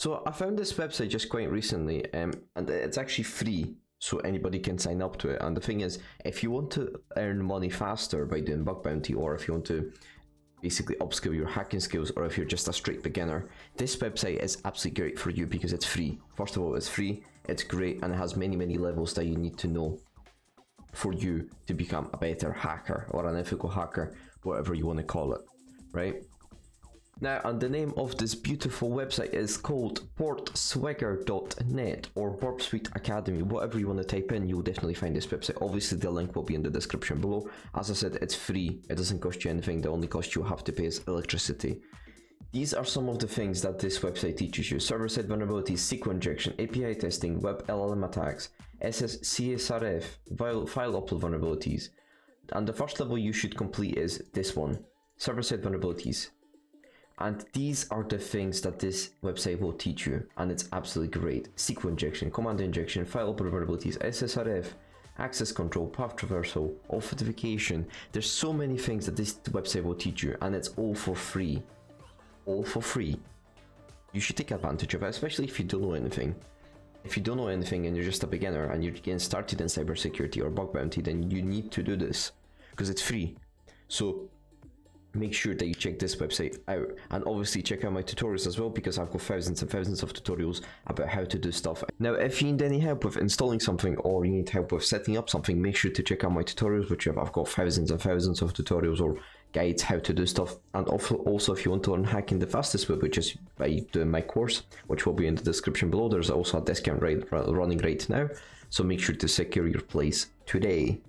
So I found this website just quite recently, um, and it's actually free, so anybody can sign up to it. And the thing is, if you want to earn money faster by doing bug bounty, or if you want to basically upskill your hacking skills, or if you're just a straight beginner, this website is absolutely great for you because it's free. First of all, it's free, it's great, and it has many, many levels that you need to know for you to become a better hacker or an ethical hacker, whatever you want to call it, right? Now, and the name of this beautiful website is called portswigger.net or Burp Suite Academy. Whatever you want to type in, you'll definitely find this website. Obviously, the link will be in the description below. As I said, it's free. It doesn't cost you anything. The only cost you have to pay is electricity. These are some of the things that this website teaches you. Server-side vulnerabilities, SQL injection, API testing, web LLM attacks, SS CSRF, file, upload vulnerabilities. And the first level you should complete is this one, server-side vulnerabilities. And these are the things that this website will teach you, and it's absolutely great. SQL injection, command injection, file upload vulnerabilities, SSRF, access control, path traversal, authentication. There's so many things that this website will teach you, and it's all for free. All for free. You should take advantage of it, especially if you don't know anything. If you don't know anything and you're just a beginner and you're getting started in cybersecurity or bug bounty, then you need to do this because it's free. So make sure that you check this website out and obviously check out my tutorials as well because I've got thousands and thousands of tutorials about how to do stuff. Now if you need any help with installing something or you need help with setting up something make sure to check out my tutorials which I've got thousands and thousands of tutorials or guides how to do stuff. And also if you want to learn hacking the fastest way which is by doing my course which will be in the description below there's also a discount rate running right now. So make sure to secure your place today